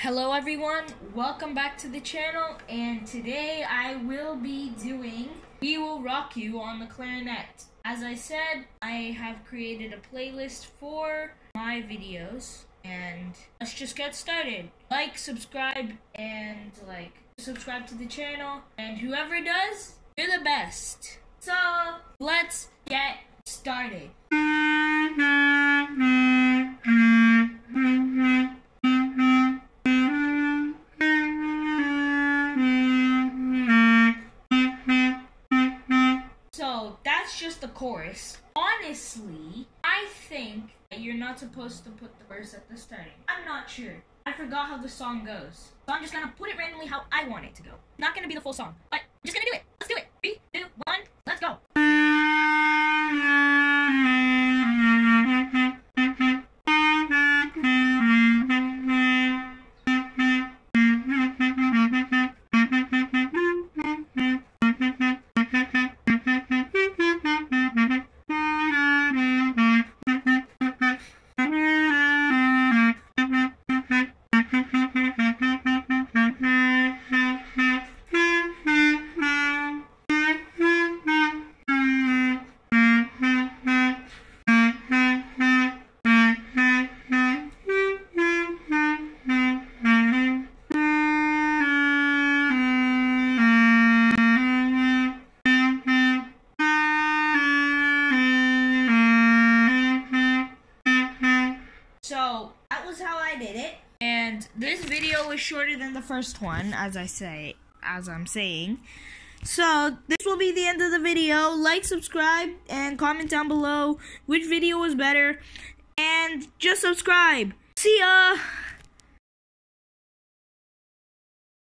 Hello everyone, welcome back to the channel and today I will be doing We Will Rock You on the clarinet. As I said, I have created a playlist for my videos and let's just get started. Like, subscribe, and like subscribe to the channel and whoever does, you're the best. So let's get started. That's just the chorus. Honestly, I think you're not supposed to put the verse at the starting. I'm not sure. I forgot how the song goes. So I'm just gonna put it randomly how I want it to go. Not gonna be the full song, but that was how I did it. And this video was shorter than the first one, as I say, as I'm saying. So this will be the end of the video. Like, subscribe, and comment down below which video was better. And just subscribe. See ya!